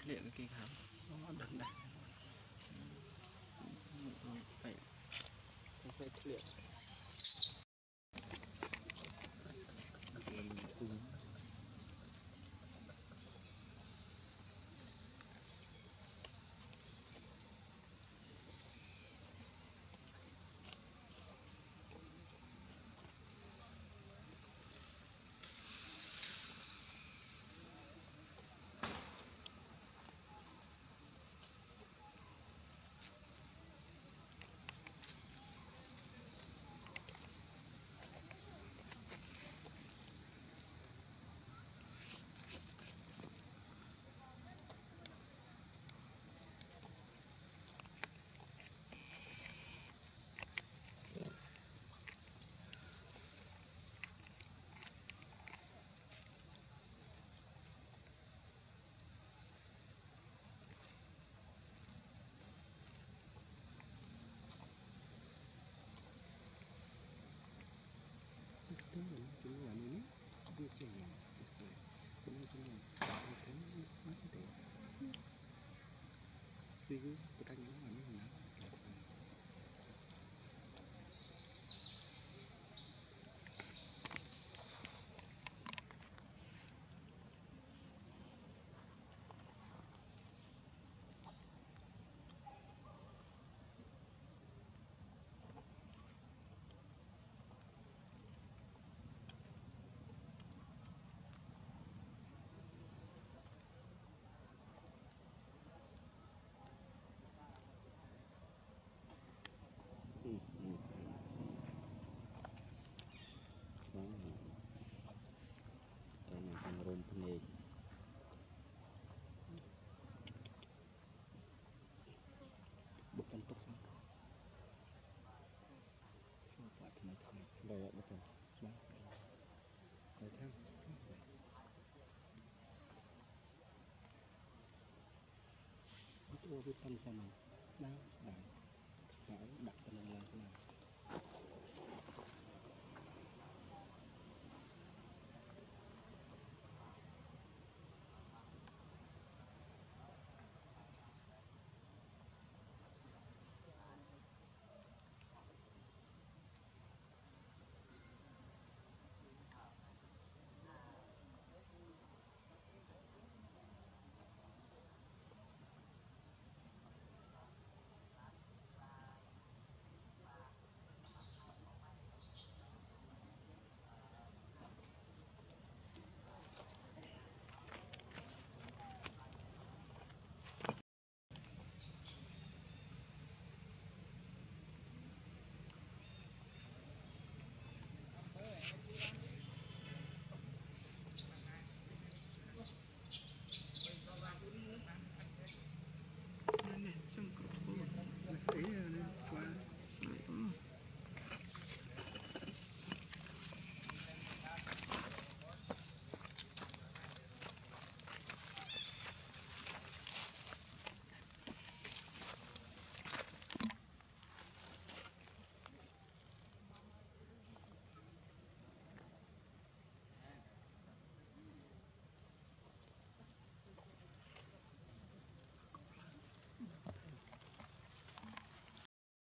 ធ្លាក់គេខាងអត់ដឹងដែរ 연애는 두번째 연애였어요. 보내주는 나한테는 나한테 있습니다. 그리고 고단이는 아니고 បើបើទៅបាទទៅខាងអូវាប៉ុនសាមស្ដាយស្ដាយដាក់ទៅនឹងឡើងណា